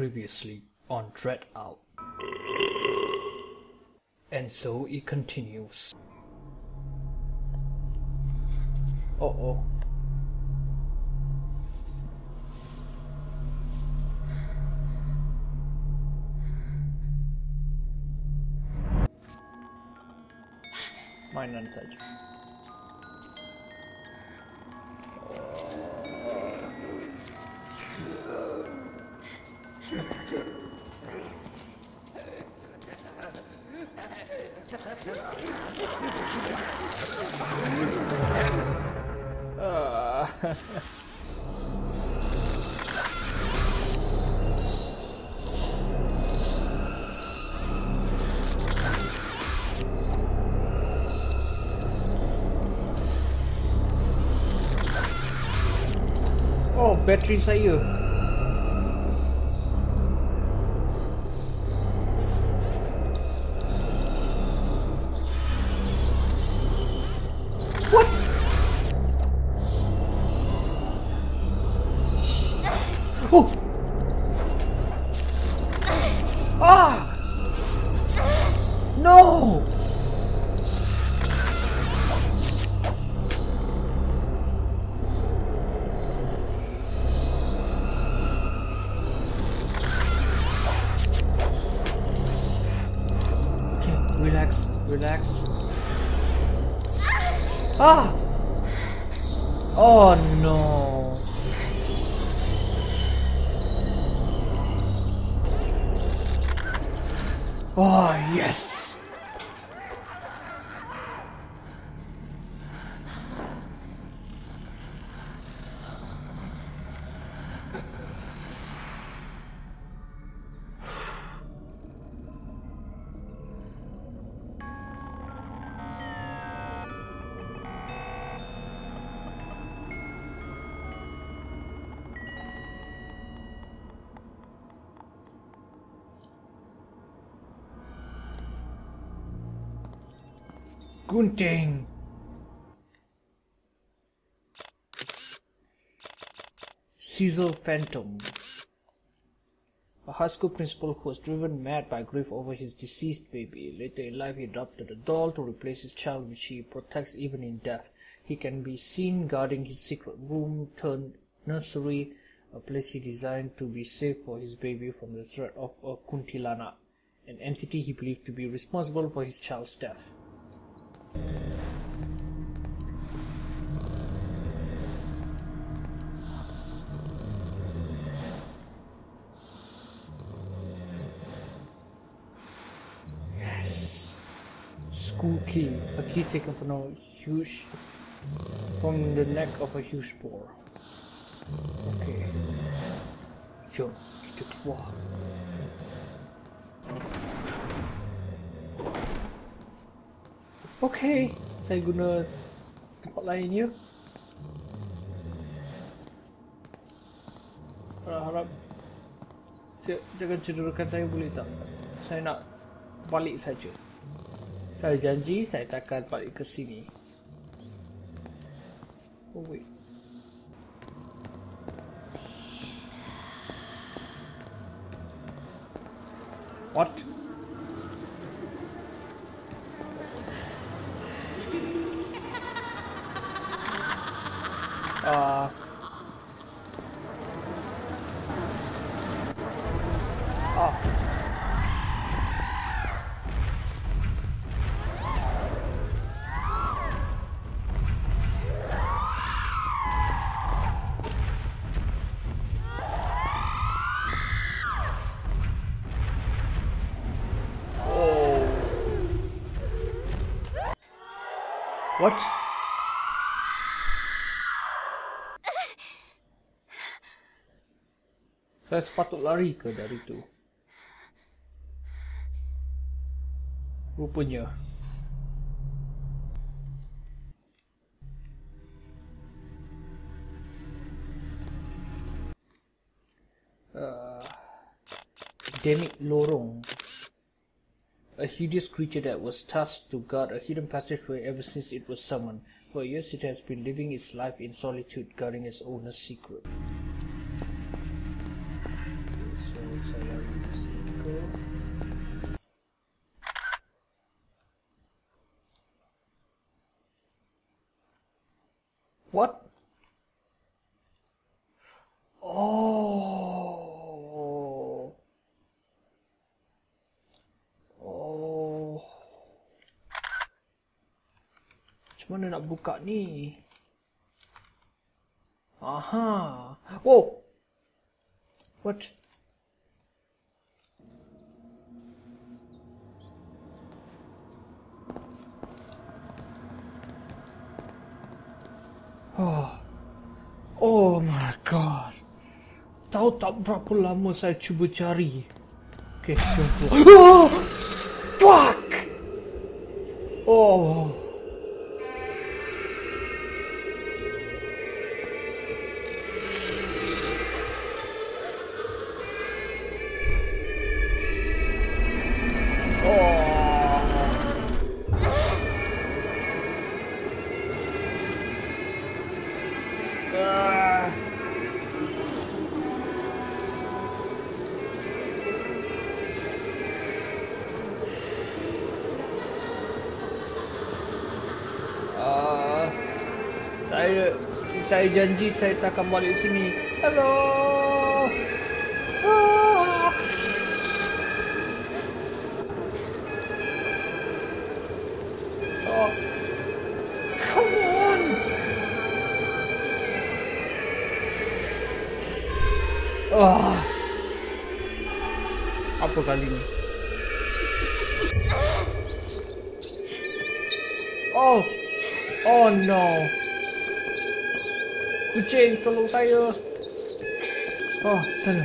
Previously on Dread Out. And so it continues. Uh oh. Mainan saja. Oh, bateri saya. Ah! No! Okay, relax, relax. Ah! Oh no! Oh yes! Gunting! Scissor Phantom. A high school principal who was driven mad by grief over his deceased baby. Later in life, he adopted a doll to replace his child, which he protects even in death. He can be seen guarding his secret room turned nursery, a place he designed to be safe for his baby from the threat of a kuntilanak, an entity he believed to be responsible for his child's death. Yes. School key. A key taken from a huge from the neck of a huge boar. Okay. Jom kita keluar. Okay, saya guna tempat lain ya. Harap-harap j- jangan cederakan saya boleh tak? Saya nak balik saja. Saya janji saya takkan balik ke sini. Oh wait. What? Uh, oh. What? Saya sepatut lari ke dari tu? Rupanya. Uh, endemic lorong. A hideous creature that was tasked to guard a hidden passageway ever since it was summoned. For years it has been living its life in solitude, guarding its owner's secret. What? Oh. Oh. Macam mana nak buka ni? Aha. Oh. What? Oh. Oh my god. Tahu tak berapa lama saya cuba cari. Okay, jom keluar. Saya saya janji saya tak akan balik sini. Hello. Ah. Apa kali ni? Oh. Oh no. Kucing, tolong saya. Oh, sana.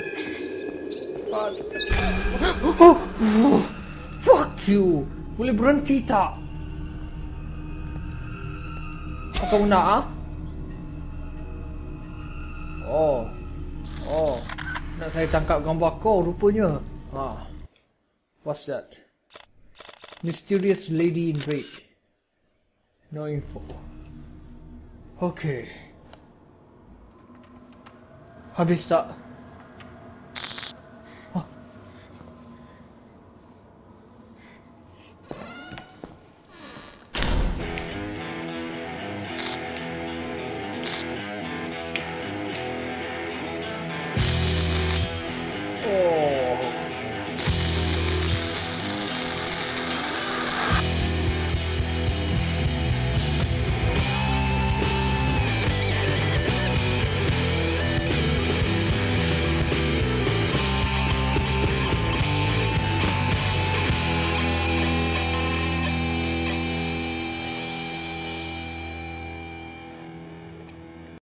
Oh, oh. Fuck you. Boleh berhenti tak? Kau nak, ah? Oh. Oh. Nak saya tangkap gambar kau rupanya. Ah. What's that? Mysterious lady in red. No info. Okay. Habis tak?